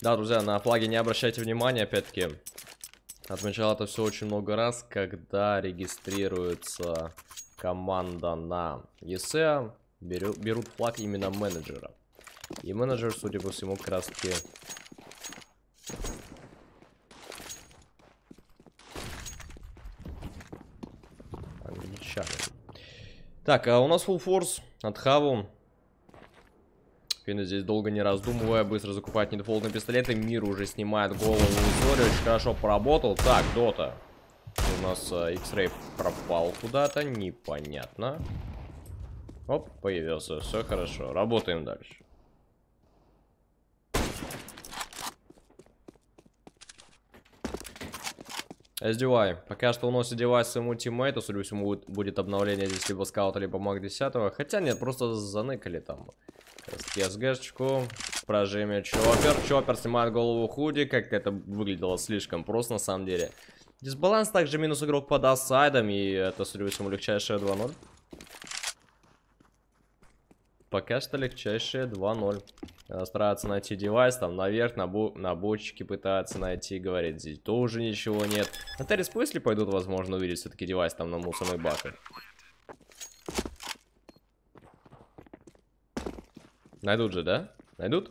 Да, друзья, на флаге не обращайте внимания, опять-таки. Отмечал это все очень много раз, когда регистрируется команда на ЕСЭ, беру, берут флаг именно менеджера. И менеджер, судя по всему, как раз таки... Так, а у нас full force от Хаву. Финны здесь долго не раздумывая, быстро закупать недефолтные пистолеты. Мир уже снимает голову Зори, очень хорошо поработал. Так, Дота. У нас э, X-Ray пропал куда-то, непонятно. Оп, появился, все хорошо, работаем дальше. SDY. Пока что уносит девайс своему тиммейту. Судя по всему, будет обновление здесь либо скаута, либо маг 10. Хотя нет, просто заныкали там. СГшечку. Прожимем Чоппер. Чоппер снимает голову Худи. Как это выглядело слишком просто на самом деле. Дисбаланс также минус игрок под ассайдом. И это, судя по всему, легчайшее 2-0. Пока что легчайшее 2-0. Старается найти девайс, там наверх, на, бу на бочке пытается найти, говорит, здесь тоже ничего нет. На Террис Пойсли пойдут, возможно, увидеть все-таки девайс там на мусорной баке. Найдут же, да? Найдут?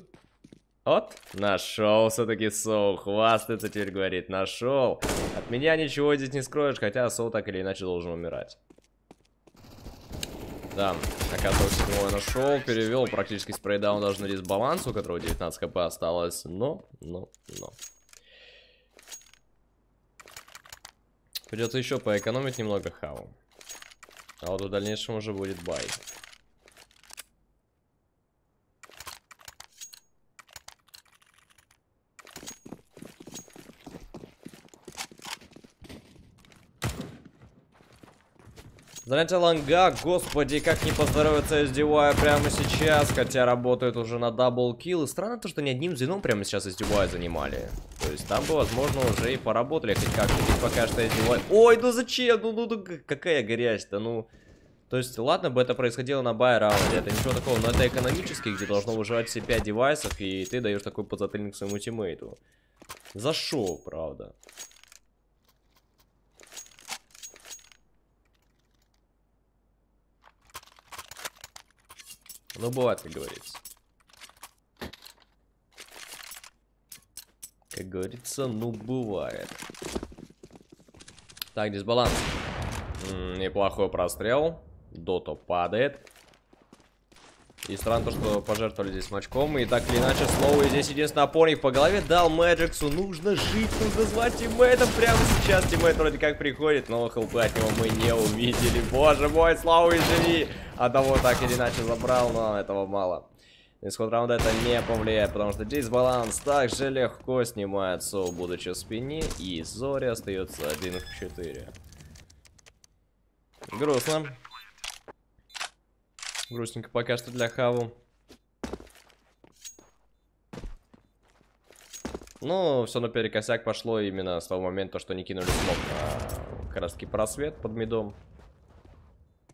Вот, нашел все-таки Соу, хвастается теперь, говорит, нашел. От меня ничего здесь не скроешь, хотя Соу так или иначе должен умирать. Да, оказывается, его нашел, перевел практически спрейдаун даже на дисбаланс, у которого 19 хп осталось, но, но, но. Придется еще поэкономить немного хау. А вот в дальнейшем уже будет buy. Занятие лонга, господи, как не поздороваться SDY прямо сейчас, хотя работают уже на double kill. И странно то, что ни одним звеном прямо сейчас SDY занимали. То есть там бы, возможно, уже и поработали хоть как-то. Пока что SDY... Ой, ну зачем? Ну, ну, ну какая горячая-то, ну... То есть, ладно бы это происходило на бай-раунде, это ничего такого, но это экономически, где должно выживать все 5 девайсов, и ты даешь такой подзатыльник своему тиммейту. Зашел, правда. Ну, бывает, как говорится. Как говорится, ну, бывает. Так, дисбаланс. М -м, неплохой прострел. Дото падает. И странно то, что пожертвовали здесь мачком. И так или иначе, снова здесь единственный опорник по голове дал Мэджиксу. Нужно жить, нужно звать тиммейтом прямо сейчас. Тиммейт вроде как приходит, но хелпы от него мы не увидели. Боже мой, слава и живи. Одного так или иначе забрал, но этого мало. Исход раунда это не повлияет, потому что здесь баланс также легко снимает Соу, будучи в спине. И Зори остается 1 в 4. Грустно. Грустненько пока что для Хаву. Ну, все наперекосяк пошло именно с того момента, что не кинули смог на как просвет под медом.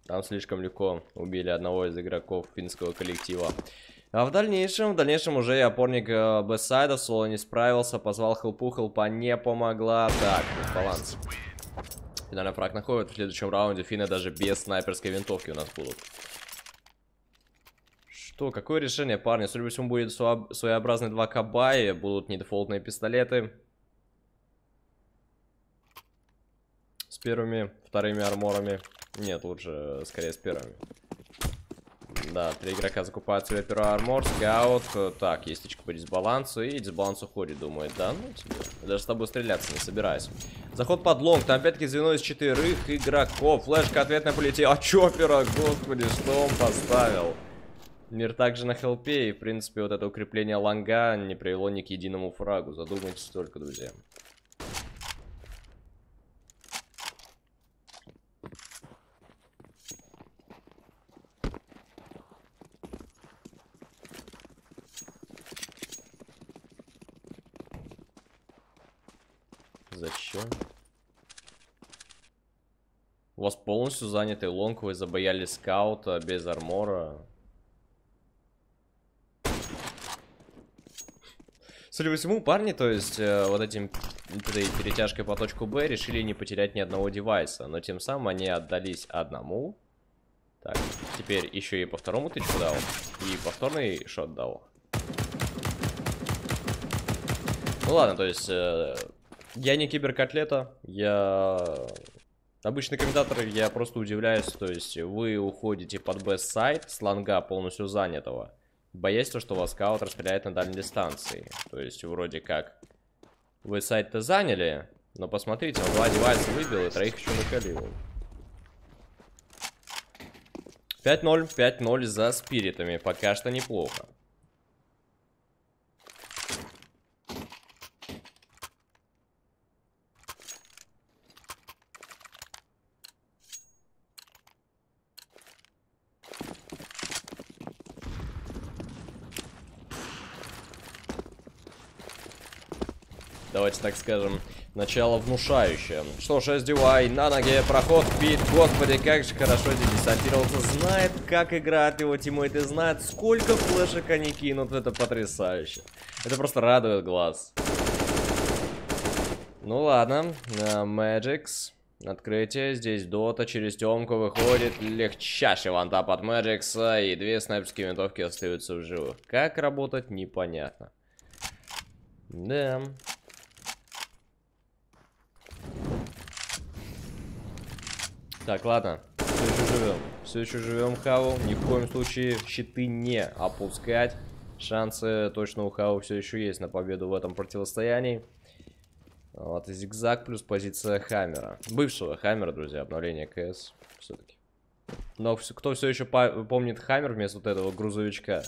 Там слишком легко убили одного из игроков финского коллектива. А в дальнейшем, в дальнейшем уже и опорник э, Бэссайда соло не справился, позвал хелпу, хелпа не помогла. Так, баланс. Финальный фраг находит в следующем раунде. Финны даже без снайперской винтовки у нас будут. Что, какое решение, парни? Судя по всему, будет своеобразный 2 кабай, будут недефолтные пистолеты. С первыми, вторыми арморами. Нет, лучше, скорее, с первыми. Да, три игрока закупают себе первый армор, скаут. Так, есть точка по дисбалансу. И дисбаланс уходит, думает, да, ну тебе. Даже с тобой стреляться не собираюсь. Заход под long. Там опять-таки звено из четырех игроков. Флешка ответная полетела. А чопера, господи, что он поставил? Мир также на хелпе, и, в принципе, вот это укрепление лонга не привело ни к единому фрагу. Задумайтесь только, друзья. Зачем? У вас полностью занятый лонг, вы забоялись скаута без армора. Судя по всему, парни, то есть, э, вот этим этой перетяжкой по точку Б решили не потерять ни одного девайса. Но тем самым они отдались одному. Так, теперь еще и по второму тычку дал. И повторный шот дал. Ну ладно, то есть, э, я не киберкотлета, я обычный комментатор, я просто удивляюсь, то есть, вы уходите под бест-сайт с ланга полностью занятого боясь то, что вас скаут расстреляет на дальней дистанции. То есть, вроде как, вы сайт-то заняли, но посмотрите, он два девайса выбил и троих еще накалил. 5-0, 5-0 за спиритами, пока что неплохо. Давайте так скажем, начало внушающее. Что ж, SDY на ноге, проход, пит, господи, как же хорошо здесь десантировался, знает, как играть его тиммейты, знает, сколько флешек они кинут, это потрясающе. Это просто радует глаз. Ну ладно, Magix, открытие, здесь Дота через темку выходит, легчайший вантап от Magix, и две снайперские винтовки остаются в живых. Как работать, непонятно. Да. Так, ладно. Все еще живем. Все еще живем, Хаву. Ни в коем случае щиты не опускать. Шансы точно у Хаву все еще есть на победу в этом противостоянии. Вот, и зигзаг плюс позиция Хаммера. Бывшего Хаммера, друзья, обновление КС. Все-таки. Но кто все еще помнит Хаммер вместо вот этого грузовичка?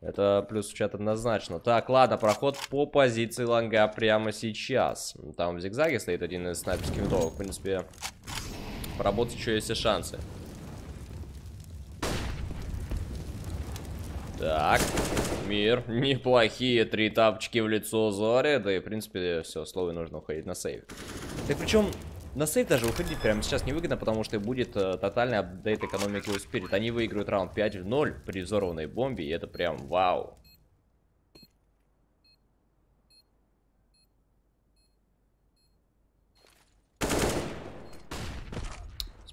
Это плюс в чат однозначно. Так, ладно, проход по позиции ланга прямо сейчас. Там в зигзаге стоит один из снайперских винтовок. В принципе, Поработать еще есть шансы. Так, мир, неплохие три тапочки в лицо Зори, да и в принципе все, слово нужно уходить на сейв. Так причем на сейв даже уходить прямо сейчас невыгодно, потому что будет э, тотальный апдейт экономики у Спирит. Они выиграют раунд 5 в 0 при взорванной бомбе, и это прям вау.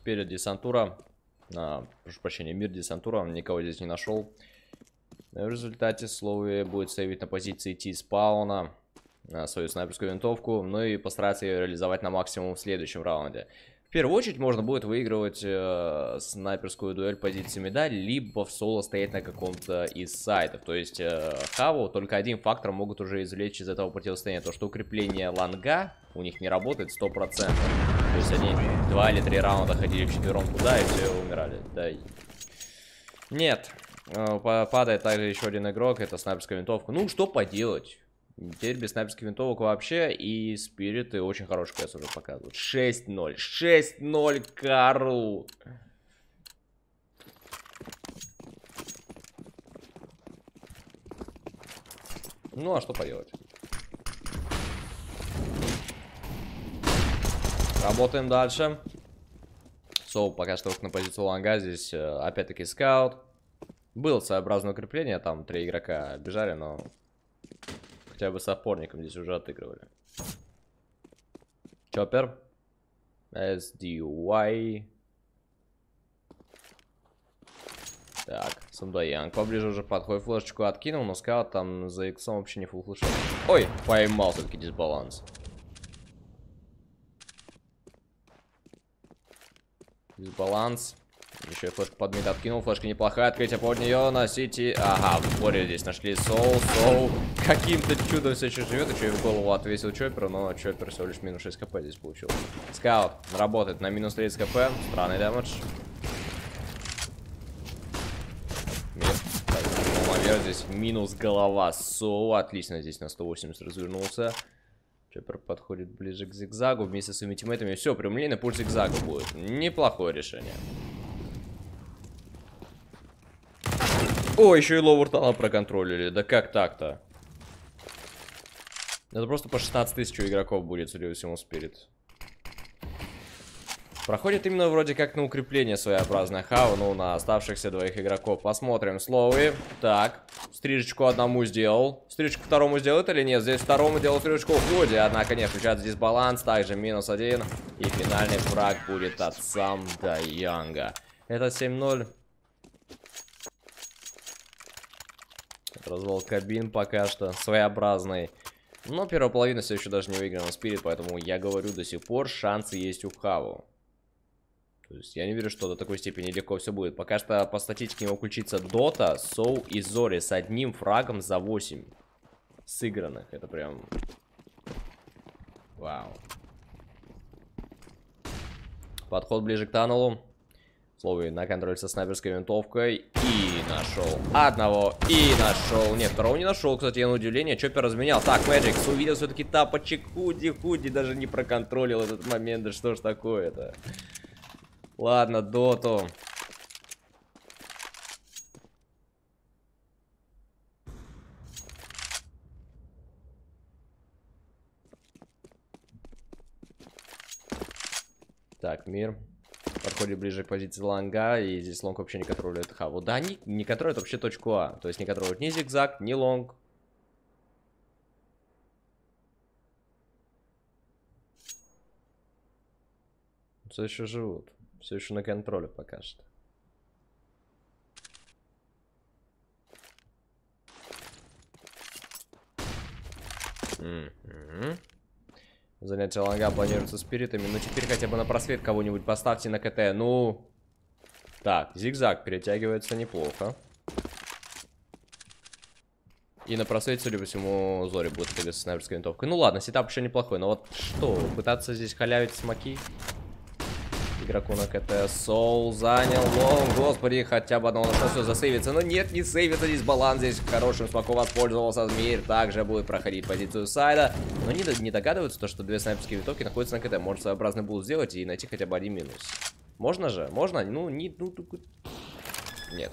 Перед десантура. А, прошу прощения, мир десантура. Никого здесь не нашел. В результате Слови будет сейвить на позиции T-спауна свою снайперскую винтовку, ну и постараться ее реализовать на максимум в следующем раунде. В первую очередь можно будет выигрывать э, снайперскую дуэль позиции медаль, либо в соло стоять на каком-то из сайтов. То есть э, Хаву только один фактор могут уже извлечь из этого противостояния. То, что укрепление ланга у них не работает 100%. То есть они два или три раунда ходили вчетвером туда и все умирали. Да. Нет. Э, падает также еще один игрок, это снайперская винтовка. Ну, что поделать? Теперь без снайперских винтовок вообще. И спириты очень хороший кэс уже показывают. 6-0. 6-0 Карл. Ну, а что поделать? Работаем дальше. Соу пока что на позицию ланга. Здесь э, опять-таки скаут. Было своеобразное укрепление. Там три игрока бежали, но хотя бы с опорником здесь уже отыгрывали. Чоппер. SDY. Так, Самдоянг поближе уже подходит, флешечку откинул, но скаут там за иксом вообще не фул флешет. Ой, поймал все-таки дисбаланс. Дисбаланс. Еще флешку под mid откинул. Флешка неплохая. Открытие под нее. Носите. Ага, в поле здесь нашли Соул. Соул каким-то чудом все еще живет. Еще и в голову отвесил Чоппер. Но Чоппер всего лишь минус 6 хп здесь получил. Скаут работает на минус 30 хп. Странный damage. Так, здесь минус голова Соу. Отлично здесь на 180 развернулся. Чоппер подходит ближе к зигзагу вместе с своими тиммейтами. Все, прямолинейный пуш зигзага будет. Неплохое решение. О, еще и Ловуртала проконтролили. Да как так-то? Это просто по 16 тысяч игроков будет, судя по всему, Спирит. Проходит именно вроде как на укрепление своеобразное хау, ну, на оставшихся двоих игроков. Посмотрим, Слоуи. Так, стрижечку одному сделал. Стрижечку второму сделает или нет? Здесь второму делал стрижечку в ходе, однако не включается здесь баланс. Также минус один. И финальный фраг будет от Самда Янга. Это 7-0. Развал кабин пока что своеобразный. Но первая половина все еще даже не выиграна Спирит, поэтому я говорю до сих пор шансы есть у Хаву. То есть я не верю, что до такой степени легко все будет. Пока что по статистике не включится Дота, Соу и Зори с одним фрагом за 8 сыгранных. Это прям... Вау. Подход ближе к тоннелу. Слово на контроль со снайперской винтовкой. И нашел одного. И нашел. Нет, второго не нашел, кстати, я на удивление. Чоппер разменял. Так, Мэджикс увидел все-таки тапочек. Худи, худи. Даже не проконтролил этот момент. Да что ж такое-то? Ладно, доту. Так, мир. Подходит ближе к позиции лонга, и здесь long вообще не контролирует хаву. Да, они не контролируют вообще точку А. То есть не контролируют ни зигзаг, ни long. Все еще живут. Все еще на контроле пока что. Занятие лонга планируется спиритами. Ну, теперь хотя бы на просвет кого-нибудь поставьте на КТ. Ну... Так, зигзаг перетягивается неплохо. И на просвете, судя по всему, Зори будет двигаться с снайперской винтовкой. Ну ладно, setup еще неплохой. Но вот что, пытаться здесь халявить смоки? Игроку на КТ. Соул занял long. Господи, хотя бы одного нашел все засейвится. Но нет, не сейвится здесь дисбаланс. Здесь хорошим смоком воспользовался Змеир. Также будет проходить позицию сайда. Но не, не догадываются, то, что две снайперские винтовки находятся на КТ. Может своеобразный булл сделать и найти хотя бы один минус. Можно же? Можно? Ну, не... Ну, нет.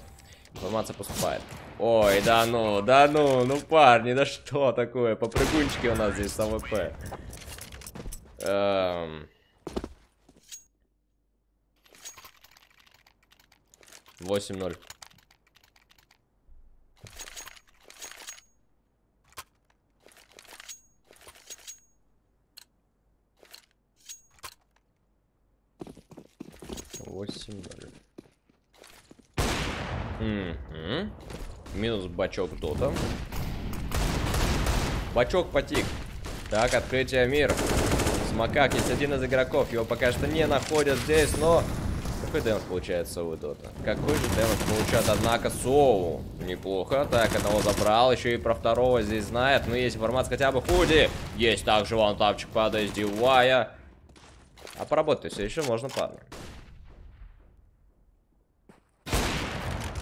Информация поступает. Ой, да ну, да ну, ну парни, да что такое? Попрыгунчики у нас здесь с АВП. Эм... 8-0. Восемь ноль. Минус бачок дота. Бачок потик. Так, открытие мир. Смокак есть один из игроков. Его пока что не находят здесь, но какой дэмэдж получается у Дота? Какой же дэмэдж получает, однако, Соу? Неплохо. Так, одного забрал. Еще и про второго здесь знает. Но есть информация хотя бы Худи. Есть также вантапчик падает с Дивая. А поработать все еще можно, парни.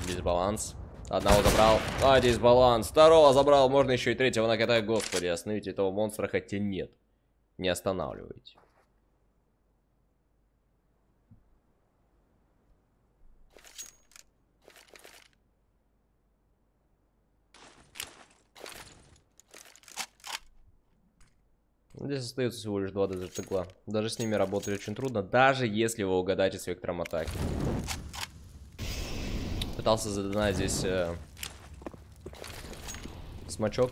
Дисбаланс. Одного забрал. А, дисбаланс. Второго забрал. Можно еще и третьего накатать. Господи, остановите этого монстра, хотя нет. Не останавливайте. Здесь остается всего лишь два дезертегла. Даже с ними работать очень трудно, даже если вы угадаете с вектором атаки. Пытался задонать здесь э, смачок.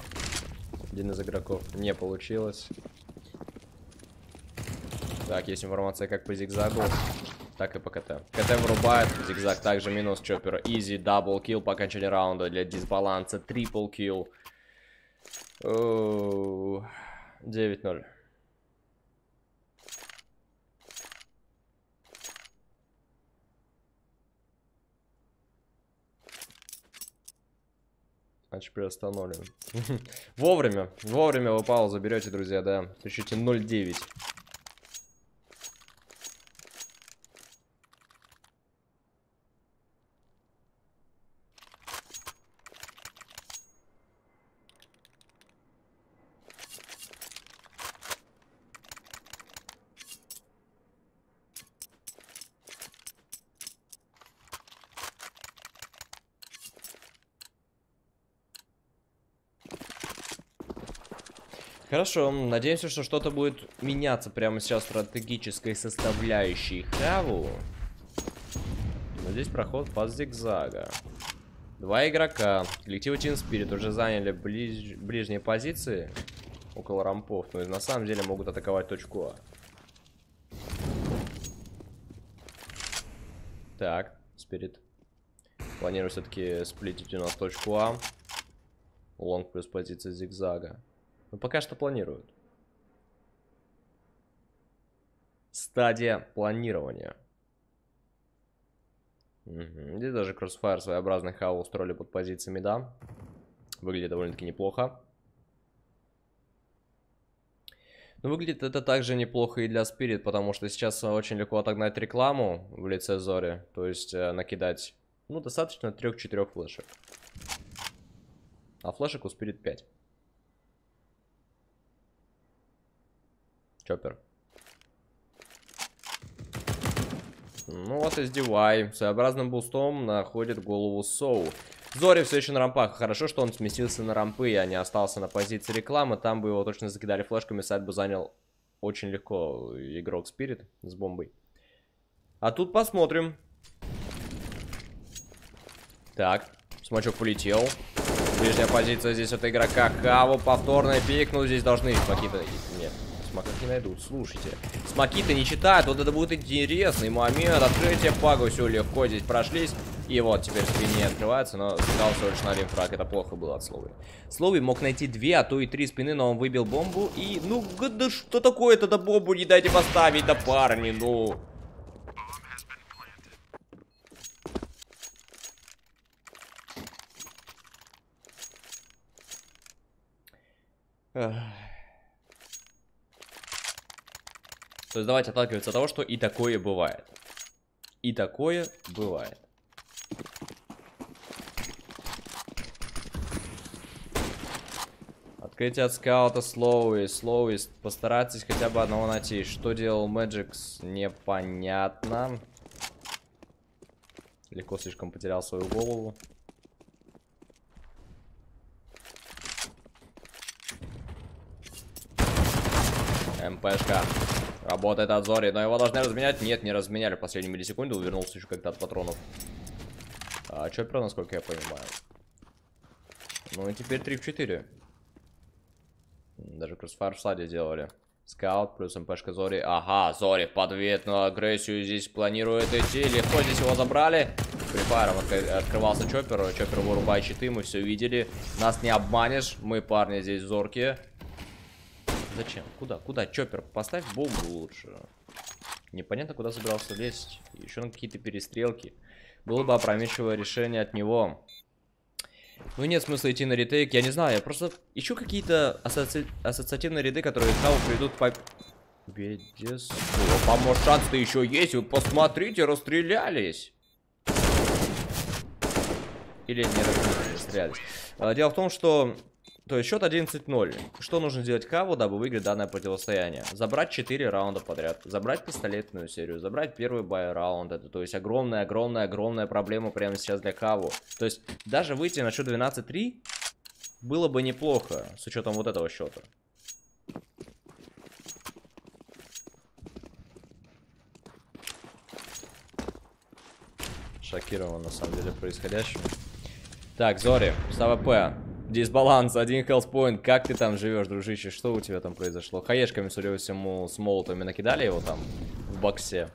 Один из игроков. Не получилось. Так, есть информация как по зигзагу, так и по КТ. КТ вырубает, зигзаг также минус чоппера. Easy, double kill по окончании раунда для дисбаланса, triple kill. 9-0. Значит, приостановлен. вовремя, вовремя вы паузу берете, друзья, да. Пишите 0.9. Хорошо, надеемся, что что-то будет меняться прямо сейчас стратегической составляющей Хаву. Но здесь проход по зигзага. Два игрока. Коллектив Team Spirit уже заняли ближ... ближние позиции около рампов. Но на самом деле могут атаковать точку А. Так, Спирит. Планирую все-таки сплитить у нас точку А. Лонг плюс позиция зигзага. Но пока что планируют. Стадия планирования. Угу. Здесь даже Crossfire своеобразный хау устроили под позициями, да. Выглядит довольно-таки неплохо. Но выглядит это также неплохо и для Spirit, потому что сейчас очень легко отогнать рекламу в лице Зори. То есть э, накидать, ну, достаточно 3-4 флешек. А флешек у Spirit 5. Чоппер. Ну вот SDY своеобразным бустом находит голову Соу. Зори все еще на рампах. Хорошо, что он сместился на рампы, а не остался на позиции рекламы. Там бы его точно закидали флешками, сайт бы занял очень легко игрок Спирит с бомбой. А тут посмотрим. Так, смачок полетел. Ближняя позиция здесь от игрока Каву. Повторный пик. Ну, здесь должны какие-то... Нет, смоков не найдут. Слушайте. Смоки-то не читают. Вот это будет интересный момент. Открытие пагу. Все легко здесь прошлись. И вот теперь спине открывается, но сказал всего лишь на один фраг. Это плохо было от Словы. Слови мог найти две, а то и три спины, но он выбил бомбу. И, ну, да что такое-то, да бомбу не дайте поставить, да парни, ну... То есть давайте отталкиваться от того, что и такое бывает. И такое бывает. Открытие от скаута Слоуи. Слоуи, постарайтесь хотя бы одного найти. Что делал Мэджикс, непонятно. Легко слишком потерял свою голову. МПшка. Работает от Зори, но его должны разменять. Нет, не разменяли последнюю миллисекунду. Увернулся еще как-то от патронов. А, Чоппер, насколько я понимаю. Ну и теперь 3 в 4. Даже кроссфайр в саде сделали. Скаут плюс МПшка Зори. Ага, Зори в подветную агрессию здесь планирует идти. Легко здесь его забрали. Прифайром от открывался Чоппер. Чоппер вырубай щиты, мы все видели. Нас не обманешь. Мы парни здесь зоркие. Зачем? Куда? Куда? Чоппер, поставь бомбу лучше. Непонятно, куда собирался лезть. Еще на какие-то перестрелки. Было бы опрометчивое решение от него. Ну нет смысла идти на ретейк, я не знаю, я просто ищу какие-то ассоци... ассоциативные ряды, которые Хау придут по... Бедес... Поможет шанс-то еще есть, вы посмотрите, расстрелялись. Или не расстрелялись. А, дело в том, что то есть счет 11-0. Что нужно сделать Каву, дабы выиграть данное противостояние? Забрать 4 раунда подряд. Забрать пистолетную серию. Забрать первый бай раунд. Это то есть огромная-огромная-огромная проблема прямо сейчас для Каву. То есть даже выйти на счет 12-3 было бы неплохо. С учетом вот этого счета. Шокирован на самом деле происходящим. Так, Зори, с АВП. Дисбаланс, один health point. Как ты там живешь, дружище? Что у тебя там произошло? Хаешками, судя по всему, с молотами накидали его там в боксе.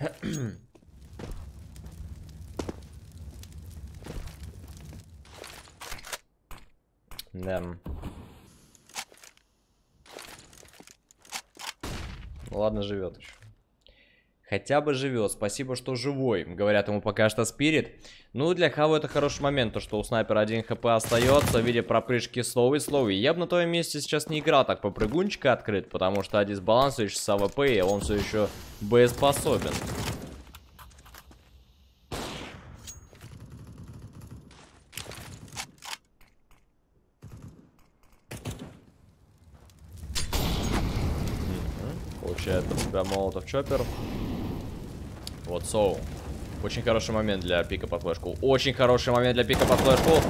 Да. Ладно, живет еще. Хотя бы живет. Спасибо, что живой. Говорят ему пока что спирит. Ну, для Хаву это хороший момент, то что у снайпера один хп остается в виде пропрыжки Слоуи Слоуи. Я бы на твоем месте сейчас не играл так по прыгунчика открыт, потому что один сбалансуешь с АВП, и он все еще боеспособен. Получает под себя молотов чоппер. Вот, Соу. Очень хороший момент для пика под флешку. Очень хороший момент для пика под флешку.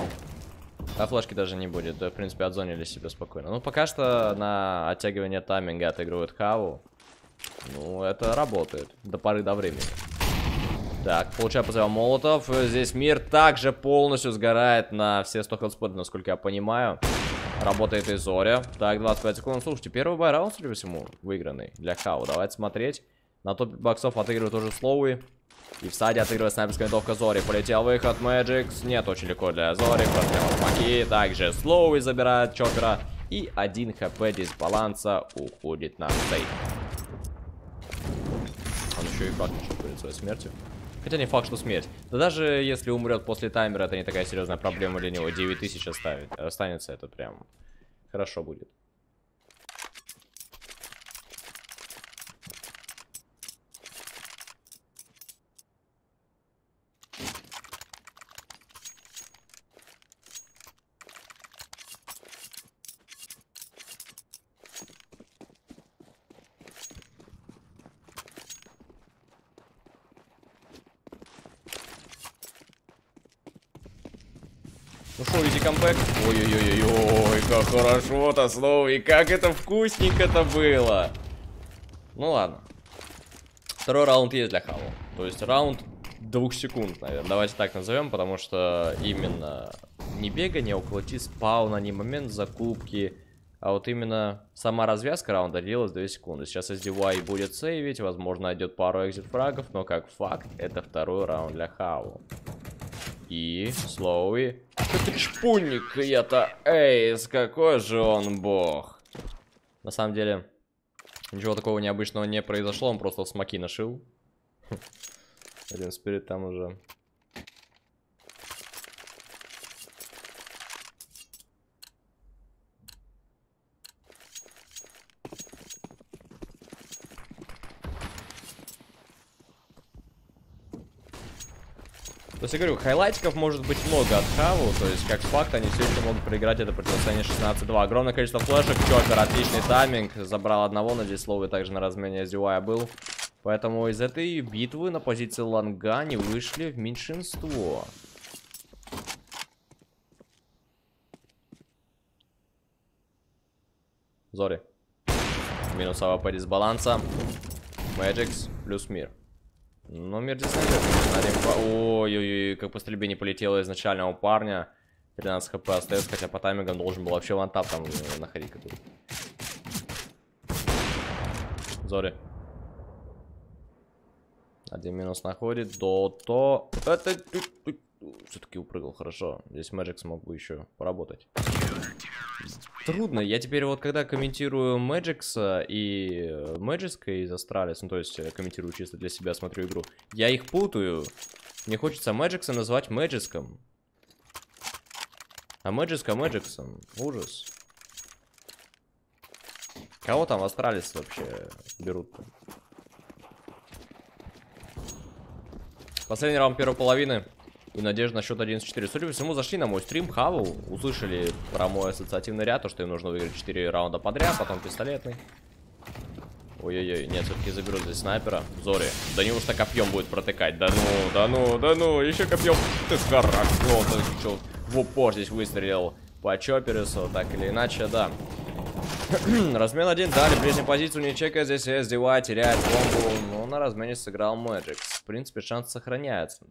А флешки даже не будет, да, в принципе, отзонили себе спокойно. Ну, пока что на оттягивание тайминга отыгрывает Хаву. Ну, это работает до поры до времени. Так, получаю позывал молотов. Здесь мир также полностью сгорает на все 100 хелспоты, насколько я понимаю. Работает и Зоря. Так, 25 секунд. Слушайте, первый байраунд, судя по всему, выигранный для Хау. Давайте смотреть. На топ боксов отыгрывает уже Слоуи. И в саде отыгрывает снайперская винтовка Зори. Полетел выход Мэджикс. Нет, очень легко для Зори. Прострел Маки. Также Слоуи забирает Чоппера. И один хп дисбаланса уходит на сейф. Он еще и практически перед своей смертью. Хотя не факт, что смерть. Да даже если умрет после таймера, это не такая серьезная проблема для него. 9000 оставить. Останется это прям хорошо будет. Что, изи камбэк. Ой-ой-ой-ой, как хорошо-то снова. И как это вкусненько-то было. Ну ладно. Второй раунд есть для Хаву. То есть раунд двух секунд, наверное. Давайте так назовем, потому что именно не бегание около ти спауна, не момент закупки, а вот именно сама развязка раунда длилась 2 секунды. Сейчас SDY будет сейвить, возможно, найдет пару экзит фрагов, но как факт, это второй раунд для Хаву. И Слоуи. Это чпунник я-то. Эйс, какой же он бог. На самом деле, ничего такого необычного не произошло. Он просто смоки нашил. Один спирит там уже я говорю, хайлайтиков может быть много от Хаву, то есть как факт они все еще могут проиграть это противостояние 16-2. Огромное количество флешек, Чоппер, отличный тайминг, забрал одного, надеюсь, слово также на размене SDY был. Поэтому из этой битвы на позиции лонга они вышли в меньшинство. Зори. Минус АВП дисбаланса. Мэджикс плюс мир. Но мир здесь найдет. Ой-ой-ой, как по стрельбе не полетело изначально у парня. 13 хп остается, хотя по таймингам должен был вообще one tap там э, находить какой-то. Зори. Один минус находит. До то. Это все-таки упрыгал хорошо. Здесь Мэджик смог бы еще поработать. Трудно. Я теперь вот когда комментирую Мэджикса и Мэджиска из Астралис, ну то есть э, комментирую чисто для себя, смотрю игру, я их путаю. Мне хочется Мэджикса назвать Мэджиском. А Мэджиска Мэджиксом. Ужас. Кого там Астралис вообще берут? -то? Последний раунд первой половины. И надежда на счет 11-4. Судя по всему, зашли на мой стрим, хаву, услышали про мой ассоциативный ряд, то, что им нужно выиграть 4 раунда подряд, потом пистолетный. Ой-ой-ой, нет, все-таки заберут здесь снайпера. Зори, да неужто копьем будет протыкать? Да ну, да ну, да ну, еще копьем. Ты хорошо, ты что, в упор здесь выстрелил по Чопперису, так или иначе, да. Размен один дали, ближнюю позицию не чекая, здесь SDY теряет бомбу, но на размене сыграл Мэджик. В принципе, шанс сохраняется.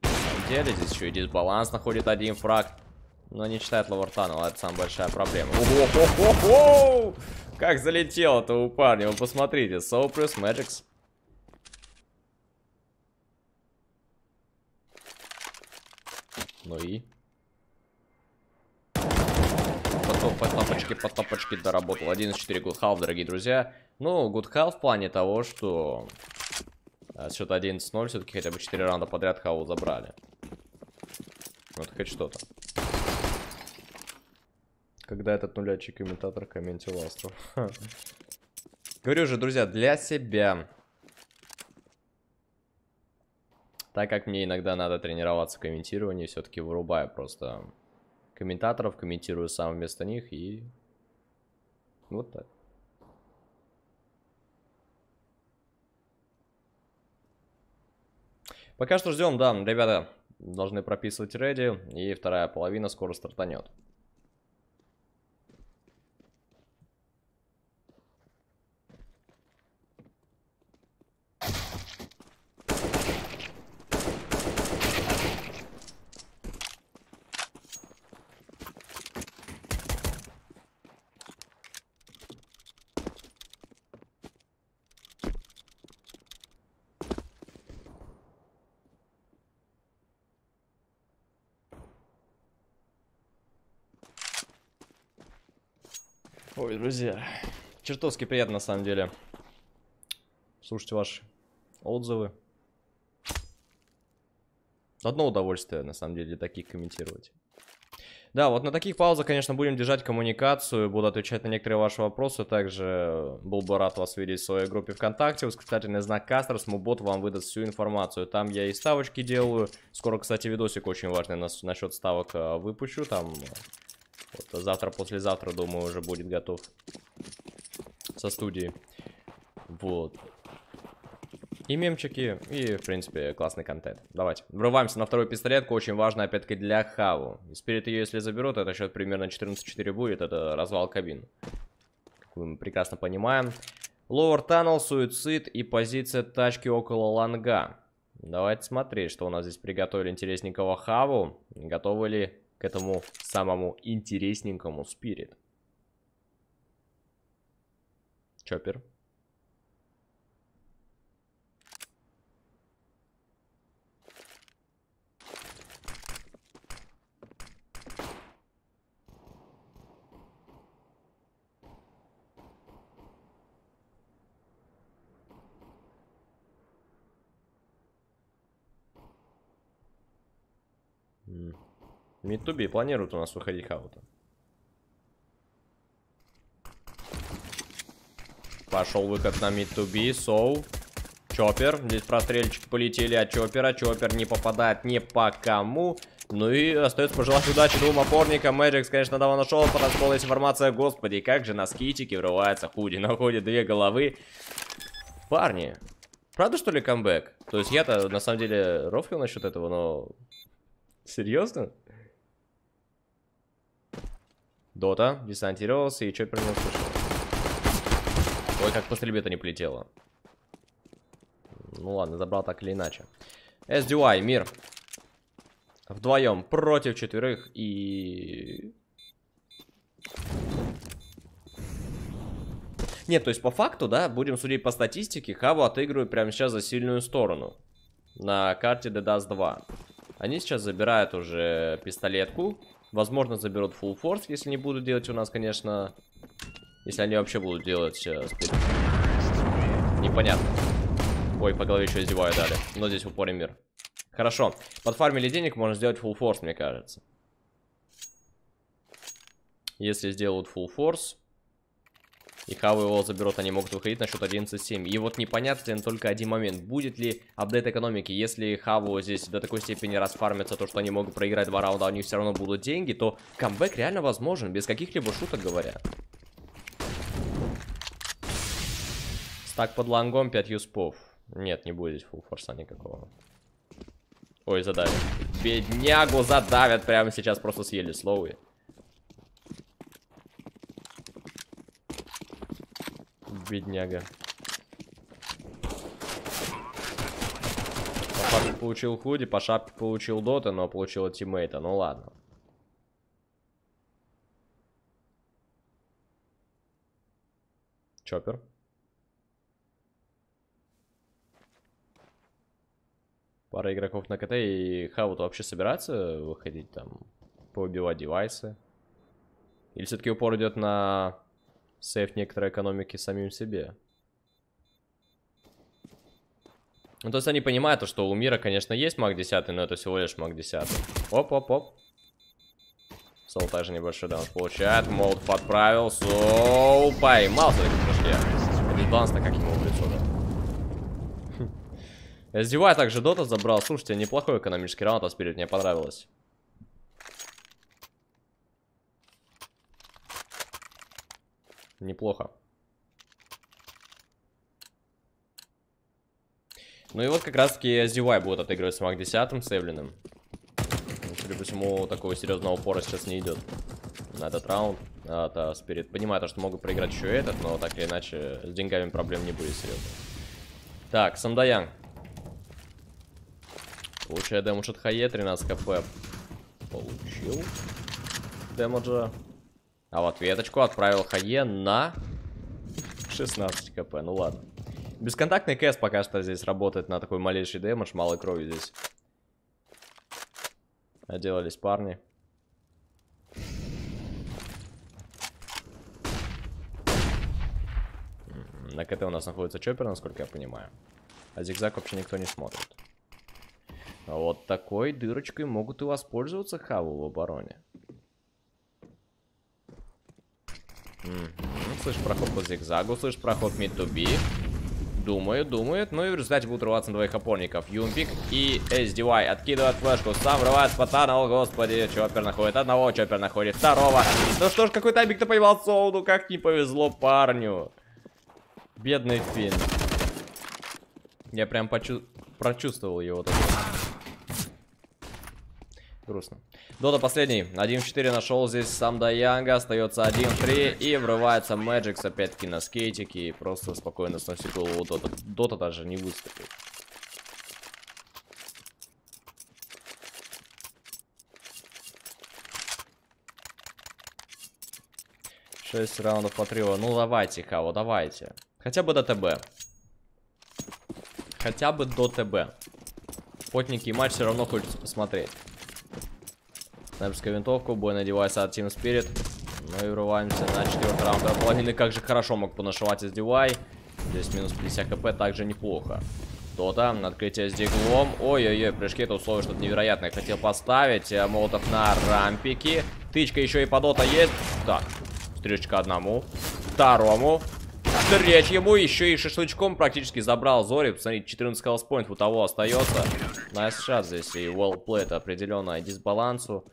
Деле, здесь еще и дисбаланс находит один фраг. Но не читает Лавартана, это самая большая проблема. О-хо-хо-хо! Как залетело-то у парня, вы посмотрите. So плюс Magix. Ну и? Потом по топочке, по топочке доработал. 1-4 Good Half, дорогие друзья. Ну, Good Half в плане того, что счет 11-0, все-таки хотя бы 4 раунда подряд Хау забрали. Вот хоть что-то. Когда этот нулячий комментатор комментил Астру. Говорю же, друзья, для себя. Так как мне иногда надо тренироваться в комментировании, все-таки вырубаю просто комментаторов, комментирую сам вместо них и вот так. Пока что ждем, да, ребята должны прописывать реди, и вторая половина скоро стартанет. Ой, друзья, чертовски приятно на самом деле слушать ваши отзывы. Одно удовольствие, на самом деле, таких комментировать. Да, вот на таких паузах, конечно, будем держать коммуникацию, буду отвечать на некоторые ваши вопросы. Также был бы рад вас видеть в своей группе ВКонтакте. Восклицательный знак Кастерс, Мубот вам выдаст всю информацию. Там я и ставочки делаю. Скоро, кстати, видосик очень важный нас, насчет ставок э, выпущу. Там вот, завтра, послезавтра, думаю, уже будет готов со студии. Вот. И мемчики, и, в принципе, классный контент. Давайте. Врываемся на вторую пистолетку, очень важно, опять-таки, для Хаву. Спирит ее, если заберут, это счет примерно 14-4 будет, это развал кабин. Как мы прекрасно понимаем. Lower Tunnel, суицид и позиция тачки около ланга. Давайте смотреть, что у нас здесь приготовили интересненького Хаву. Готовы ли к этому самому интересненькому Спирит? Чоппер. Мид-туби планируют у нас выходить хаута. Пошел выход на мид-туби, соу. Чоппер, здесь прострельчики полетели от Чоппера, Чоппер не попадает ни по кому. Ну и остается пожелать удачи двум опорникам. Мэджикс, конечно, давно нашел, подоспалась информация. Господи, как же на скитике врывается худи. Находит две головы. Парни, правда что ли камбэк? То есть я-то на самом деле рофлил насчет этого, но... Серьезно? Дота десантировался и Чоппер не услышал. Ой, как по стрельбе-то не полетело. Ну ладно, забрал так или иначе. SDY, мир. Вдвоем против четверых и... Нет, то есть по факту, да, будем судить по статистике, Хаву отыгрывают прямо сейчас за сильную сторону. На карте DDoS 2. Они сейчас забирают уже пистолетку. Возможно, заберут full force, если не будут делать у нас, конечно... Если они вообще будут делать э, Непонятно. Ой, по голове еще издеваю дали. Но здесь в упоре мир. Хорошо. Подфармили денег, можно сделать full force, мне кажется. Если сделают full force, и Хаву его заберут, они могут выходить на счет 11-7. И вот непонятен только один момент. Будет ли апдейт экономики? Если Хаву здесь до такой степени расфармится, то что они могут проиграть два раунда, а у них все равно будут деньги, то камбэк реально возможен, без каких-либо шуток говоря. Стак под лангом, 5 юспов. Нет, не будет здесь фулл никакого. Ой, задавят. Беднягу задавят прямо сейчас, просто съели слоуи. Бедняга. По факту получил худи, по шапке получил дота, но получил от тиммейта. Ну ладно. Чоппер. Пара игроков на КТ и Хаут вообще собирается выходить там, поубивать девайсы? Или все-таки упор идет на сейф некоторой экономики самим себе. Ну, то есть они понимают, что у мира, конечно, есть маг 10, но это всего лишь маг 10. Оп-оп-оп. Сол также небольшой даун получает. Молд подправил. Соу поймался в этой прыжке. Это баланс как ему в. SDY также дота забрал. Слушайте, неплохой экономический раунд, а Спирит мне понравилось. Неплохо. Ну и вот как раз таки SDY будет отыгрывать с Мак 10 с Эвлиным. Ну, судя по всему, такого серьезного упора сейчас не идет на этот раунд. А, это Спирит. Понимаю, что могут проиграть еще этот, но так или иначе с деньгами проблем не будет серьезно. Так, Сандаян. Получает дэмэдж от Хае, 13 хп. Получил дэмэджа. А в ответочку отправил Хае на 16 кп. Ну ладно. Бесконтактный кэс пока что здесь работает на такой малейший дэмэдж. Малой крови здесь. Оделались парни. На КТ у нас находится Чоппер, насколько я понимаю. А зигзаг вообще никто не смотрит. А вот такой дырочкой могут и воспользоваться Хаву в обороне. Слышь, проход по зигзагу, слышь, проход мид to B. Думает, думает. Ну и в результате будут рваться на двоих опорников. Юмпик и SDY откидывают флешку. Сам врывается по О, господи. Чоппер находит одного, Чоппер находит второго. Ну что ж, какой таймик-то поймал Соуду. Как не повезло парню. Бедный Финн. Я прям почу... прочувствовал его тут. Грустно. Дота последний. 1 в 4 нашел здесь сам Даянга. Остается 1 в 3. И врывается Мэджикс опять-таки на скейтике. И просто спокойно сносит голову Дота. Дота даже не выступит. Шесть раундов по трио. Ну давайте, Хаво, давайте. Хотя бы до ТБ. Хотя бы до ТБ. Потники матч все равно хочется посмотреть. Снайперская винтовка, бой надевается от Team Spirit. Ну и врываемся на четвертый раунд половины. Как же хорошо мог понашивать SDY. Здесь минус 50 кп, также неплохо. Дота, открытие с диглом. Ой-ой-ой, прыжки, это условие что-то невероятное. Хотел поставить э, молотов на рампики. Тычка еще и по дота есть. Так, стрижечка одному. Второму. Третьему еще и шашлычком практически забрал Зори. Посмотрите, 14 health point у того остается. Nice, nice shot здесь и played определенно дисбалансу.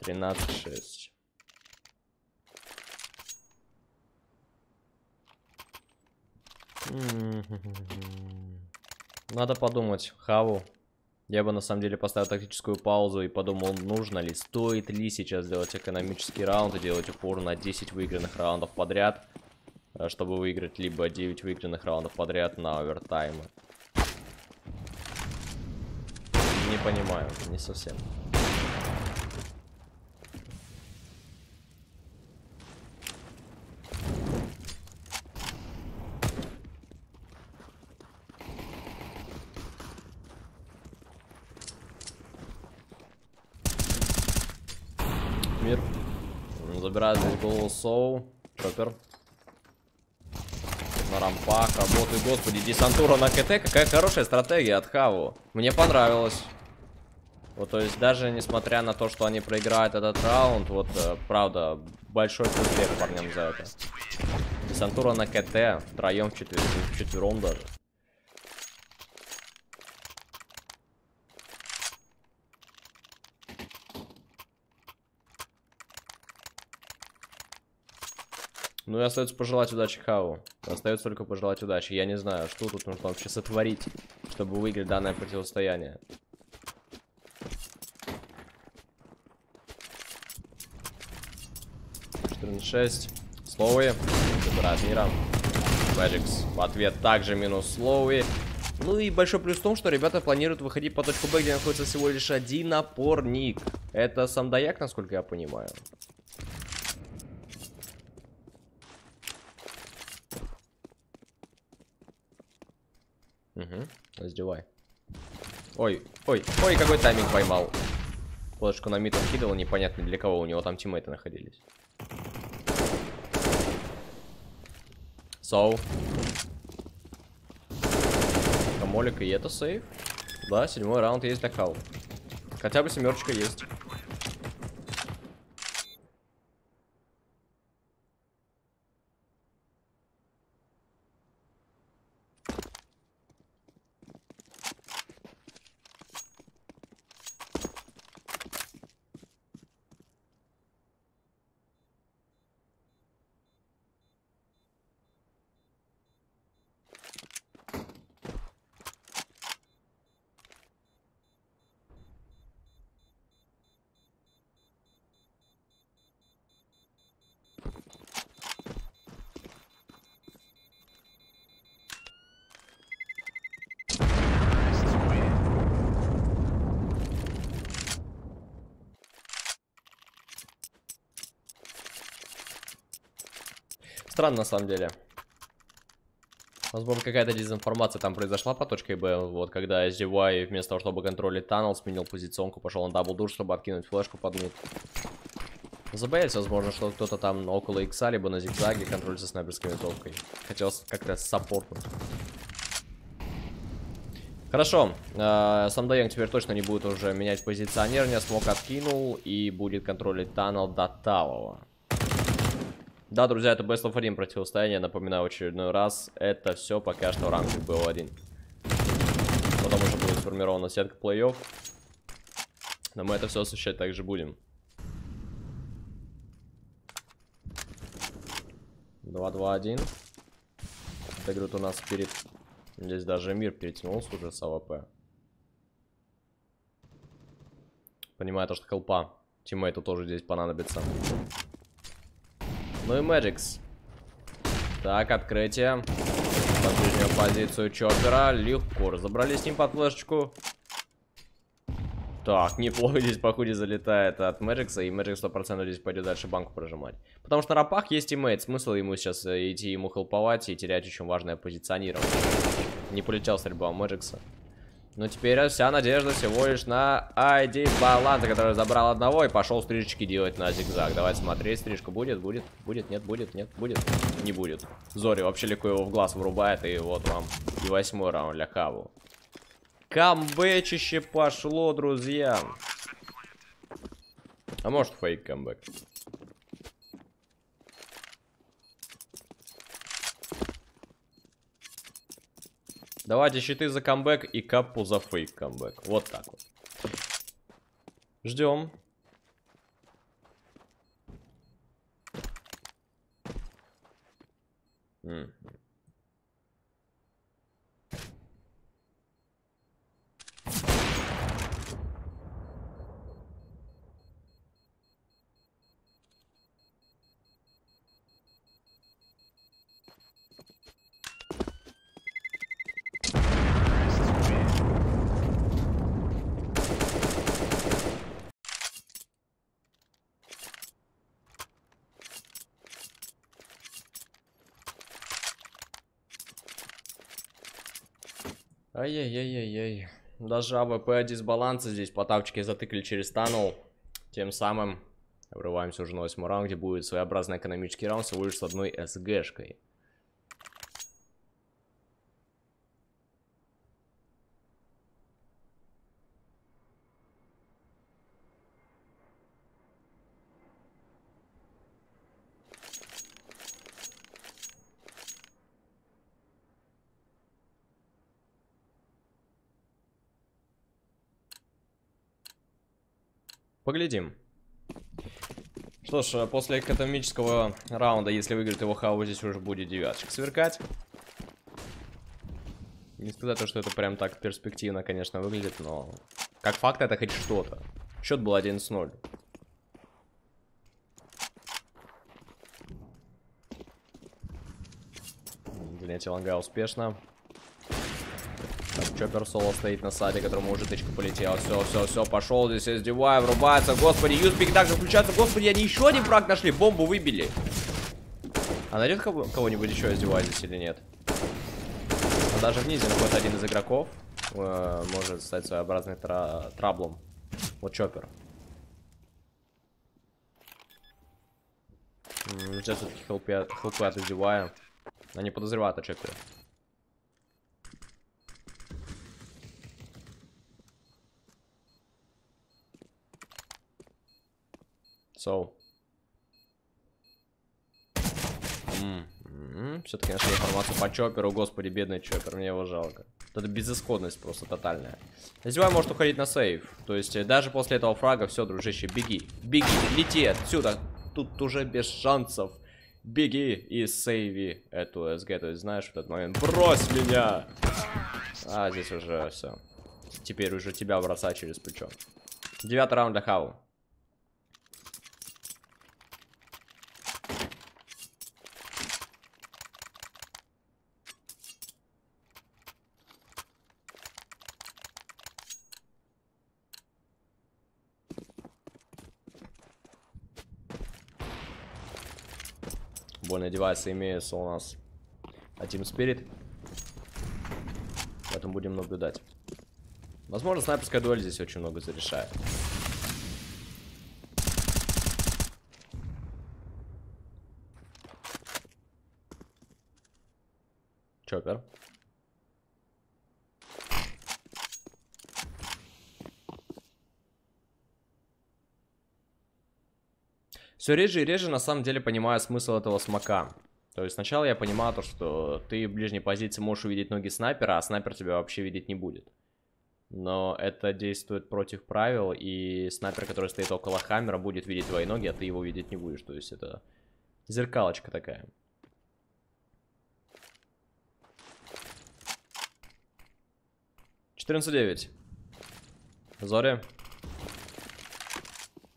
13-6. Надо подумать, Хаву. Я бы на самом деле поставил тактическую паузу и подумал, нужно ли, стоит ли сейчас делать экономический раунд и делать упор на 10 выигранных раундов подряд, э, чтобы выиграть либо 9 выигранных раундов подряд на овертаймы. Не понимаю, не совсем. Забирает здесь голову Соу. Чоппер. На рампах работает. Господи, десантура на КТ. Какая хорошая стратегия от Хаву. Мне понравилось. Вот, то есть, даже несмотря на то, что они проиграют этот раунд, вот, э, правда, большой респект парням за это. Десантура на КТ, втроем, вчетвером, вчетвером даже. Ну и остается пожелать удачи Хау. Остается только пожелать удачи. Я не знаю, что тут нужно вообще сотворить, чтобы выиграть данное противостояние. шесть. Слоуи. Забирает мира. Мэджикс. В ответ также минус Слоуи. Ну и большой плюс в том, что ребята планируют выходить по точку Б, где находится всего лишь один опорник. Это Самдаяк, насколько я понимаю. Угу, раздевай. Ой, ой, ой, какой тайминг поймал. Флешку на мид он кидал, непонятно для кого, у него там тиммейты находились. Соу. Камолик и это сейф. Да, седьмой раунд есть для Хау. Хотя бы семерочка есть. Странно, на самом деле. Возможно, какая-то дезинформация там произошла по точке Б. Вот, когда SDY вместо того, чтобы контролить tunnel, сменил позиционку, пошел на double door, чтобы откинуть флешку под mid. Забоялись, возможно, что кто-то там около икса, либо на зигзаге контроль со снайперской винтовкой. Хотел как-то саппортнуть. Хорошо, э, сам Дайонг теперь точно не будет уже менять позиционирование, смог откинул и будет контролить tunnel до талого. Да, друзья, это Best of 1 противостояние, напоминаю очередной раз, это все пока что в ранге BO1. Потом уже будет сформирована сетка плей-офф, но мы это все освещать также будем. 2-2-1. Дегрут у нас перед Здесь даже мир перетянулся уже с АВП. Понимаю то, что хелпа тиммейту тоже здесь понадобится. Ну и Мэджикс. Так, открытие. Под позицию Чоппера. Легко разобрались с ним под флешечку. Так, неплохо здесь по худи залетает от Мэджикса, и Мэджик 100% здесь пойдет дальше банку прожимать. Потому что на рапах есть тиммейт, смысл ему сейчас э, идти ему хелповать и терять очень важное позиционирование. Не полетел стрельба у Мэджикса. Но теперь вся надежда всего лишь на ID Баланса, который забрал одного и пошел стрижечки делать на зигзаг. Давайте смотреть, стрижка будет, будет, будет, нет, будет, нет, будет, не будет. Зори вообще легко его в глаз вырубает, и вот вам и восьмой раунд для Хаву. Камбэчище пошло, друзья. А может фейк камбэк. Давайте щиты за камбэк и каппу за фейк камбэк. Вот так вот. Ждем. Mm. Ай-яй-яй-яй-яй. Даже АВП дисбаланса здесь по тапчике затыкали через tunnel. Тем самым врываемся уже на восьмой раунд, где будет своеобразный экономический раунд всего лишь с одной СГшкой. Поглядим. Что ж, после экономического раунда, если выиграет его Хау, здесь уже будет девяточка сверкать. Не сказать, что это прям так перспективно, конечно, выглядит, но... Как факт, это хоть что-то. Счет был 11-0. Занятие лонга успешно. Чоппер соло стоит на саде, которому уже тычка полетела. Все, все, все, пошел здесь SDY, врубается. Господи, юзбик также включается. Господи, они еще один фраг нашли, бомбу выбили. А найдет кого-нибудь еще SDY здесь или нет? А даже внизе находит один из игроков. Э, может стать своеобразным тра траблом. Вот Чоппер. Сейчас все-таки хелпы от SDY. Они подозревают о Чоппере. So. Все-таки нашли информацию по Чоперу. Господи, бедный Чоппер, мне его жалко. Это безысходность просто тотальная. Зевай может уходить на сейв. То есть э, даже после этого фрага, все, дружище, беги. Беги, лети отсюда. Тут уже без шансов. Беги и сейви эту СГ. То есть знаешь, в этот момент брось меня. А, здесь уже все. Теперь уже тебя бросать через плечо. Девятый раунд для Хау. Убойные девайсы имеются у нас на Team Spirit. Поэтому будем наблюдать. Возможно, снайперская дуэль здесь очень много зарешает. Чоппер. Все реже и реже на самом деле понимаю смысл этого смока. То есть сначала я понимал то, что ты в ближней позиции можешь увидеть ноги снайпера, а снайпер тебя вообще видеть не будет. Но это действует против правил, и снайпер, который стоит около хаммера, будет видеть твои ноги, а ты его видеть не будешь. То есть это зеркалочка такая. Четырнадцать девять. Зори.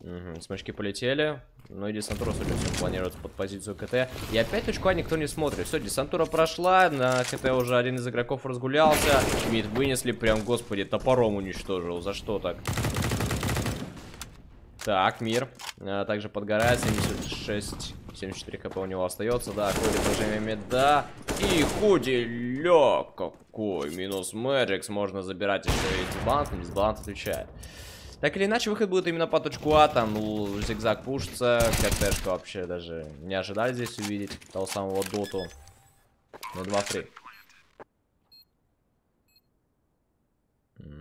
Угу, смычки полетели. Ну и десантура, судя по планируется под позицию КТ. И опять точку А никто не смотрит. Все, десантура прошла, на КТ уже один из игроков разгулялся. Мид вынесли, прям, господи, топором уничтожил. За что так? Так, мир. А, также подгорает, 76, 74 хп у него остается, да, ходит движение меда. И худи-лё, какой минус Мэджикс, можно забирать еще и дисбаланс, но дисбаланс отвечает. Так или иначе, выход будет именно по точку А, там ну, зигзаг пушится, КТшка вообще даже не ожидали здесь увидеть того самого доту. На 2 фри.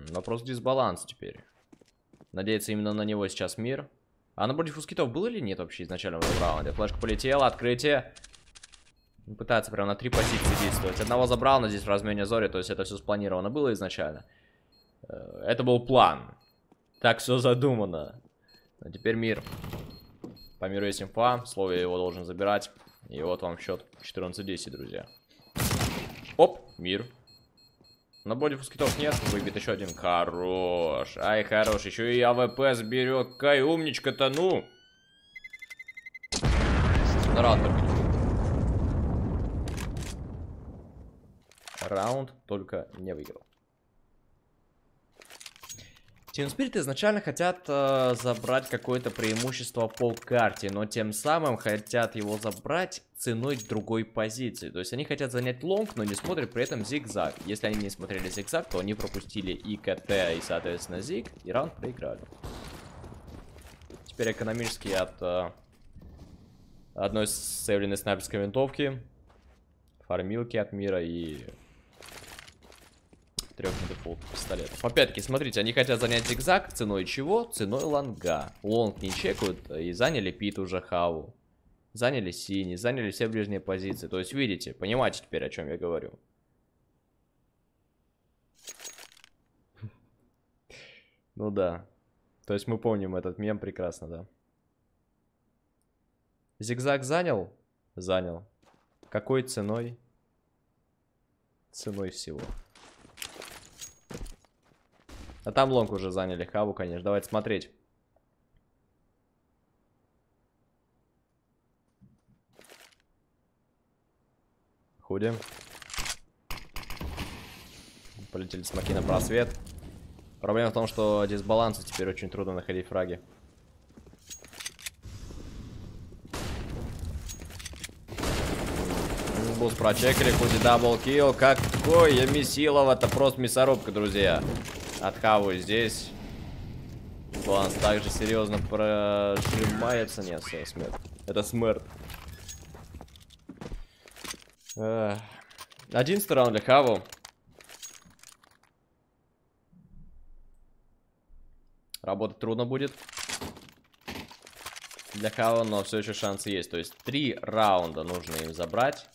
Вопрос дисбаланс теперь. Надеяться именно на него сейчас мир. А на против фускитов был или нет вообще изначально в раунде? Флешка полетела, открытие. Пытается прям на три позиции действовать. Одного забрал, но здесь в размене Зори, то есть это все спланировано было изначально. Э, это был план. Так все задумано. А теперь мир. По миру есть инфа. Слово его должен забирать. И вот вам счет 14-10, друзья. Оп, мир. На боди фускитов нет. Выбит еще один. Хорош. Ай, хорош. Еще и АВП сберет. Кай, умничка-то, ну. Раунд Раунд только не выиграл. Team Spirit изначально хотят э, забрать какое-то преимущество по карте, но тем самым хотят его забрать ценой другой позиции. То есть они хотят занять лонг, но не смотрят при этом зигзаг. Если они не смотрели зигзаг, то они пропустили и КТ, и соответственно зиг, и раунд проиграли. Теперь экономически от э, одной сейвленной снайперской винтовки, фармилки от мира и трех дефолт пистолетов. Опять-таки, смотрите, они хотят занять зигзаг ценой чего? Ценой лонга. Лонг не чекают и заняли пит уже хаву. Заняли синий, заняли все ближние позиции. То есть, видите, понимаете теперь, о чем я говорю. Ну да. То есть мы помним этот мем прекрасно, да. Зигзаг занял? Занял. Какой ценой? Ценой всего. А там лонг уже заняли хаву, конечно. Давайте смотреть. Худи. Полетели смоки на просвет. Проблема в том, что дисбалансу теперь очень трудно находить фраги. Буст прочекали, Худи double kill. Какое месилово, это просто мясорубка, друзья. От Хаву здесь. Баланс также серьезно прожимается. Нет, все, смерть. Это смерть. Одиннадцатый раунд для Хаву. Работать трудно будет. Для Хава, но все еще шансы есть. То есть три раунда нужно им забрать.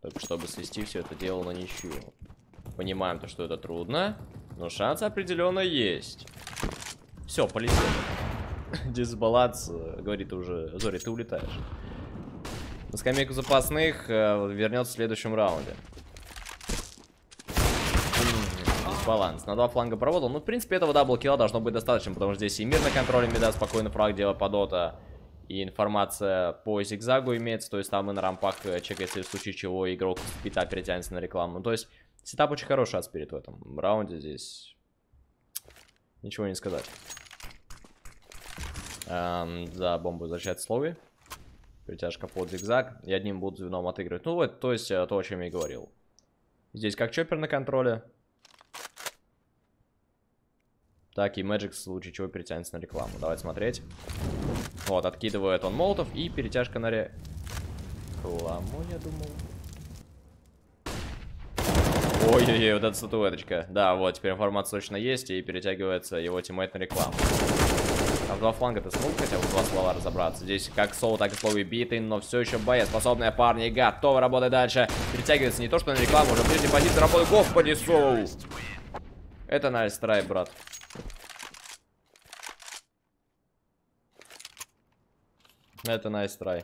Только чтобы свести все это дело на ничью. Понимаем то, что это трудно. Но шанс определенно есть. Все, полетел. Дисбаланс, э, говорит уже, Зори, ты улетаешь. На скамейку запасных э, вернется в следующем раунде. Дисбаланс. На два фланга проводил. Ну, в принципе, этого даблкила должно быть достаточно, потому что здесь и мир на контроле меда, спокойно фраг делает по дота. И информация по зигзагу имеется, то есть там и на рампах э, чекается, в случае чего игрок пита перетянется на рекламу. Ну, то есть Сетап очень хороший от Спирит в этом раунде здесь. Ничего не сказать. Эм, за бомбу защищает Слови. Притяжка под зигзаг. И одним будут звеном отыгрывать. Ну вот, то есть э, то, о чем я и говорил. Здесь как Чоппер на контроле. Так и Мэджик в случае чего перетянется на рекламу. Давайте смотреть. Вот, откидывает он молотов и перетяжка на рекламу, я думал. Ой-ой-ой, вот эта статуэточка. Да, вот, теперь информация точно есть, и перетягивается его тиммейт на рекламу. А в два фланга ты смог хотя бы два слова разобраться? Здесь как соло, так и слово битый, но все еще боеспособные парни готовы работать дальше. Перетягивается не то, что на рекламу, уже в ближней позиции работает. Господи, соу! Это nice try, брат. Это nice try.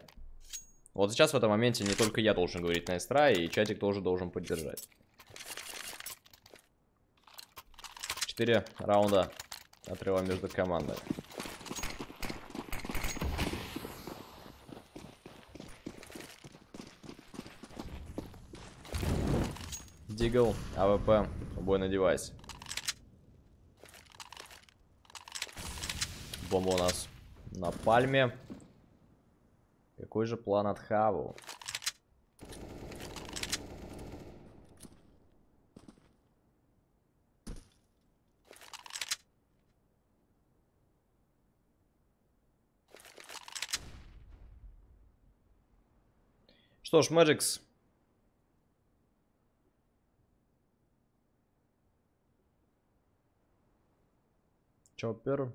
Вот сейчас в этом моменте не только я должен говорить nice try, и чатик тоже должен поддержать. Четыре раунда отрыва между командами. Deagle, АВП, убойный девайс. Бомба у нас на пальме. Какой же план от Хаву? Что ж, Мэджикс. Чоппер.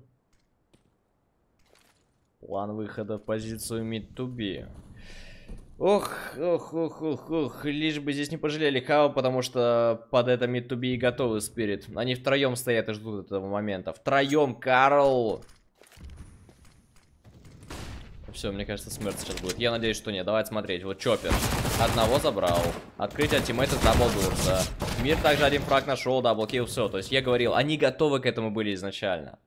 План выхода в позицию be. Ох, ох, ох, ох, ох, лишь бы здесь не пожалели Хава, потому что под это be и готовы спирит. Они втроем стоят и ждут этого момента. Втроем, Карл! Все, мне кажется, смерть сейчас будет. Я надеюсь, что нет. Давайте смотреть. Вот Чоппер. Одного забрал. Открытие тиммейта с даблдурса. Мир также один фраг нашел, double kill, все. То есть я говорил, они готовы к этому были изначально.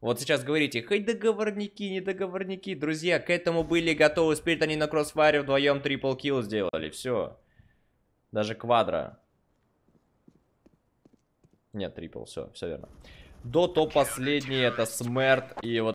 Вот сейчас говорите, хай договорники, не договорники. Друзья, к этому были готовы. Спирит они на кроссфайре вдвоем triple kill сделали. Все. Даже квадро. Нет, triple, все, все верно. До топ последний это смерть и вот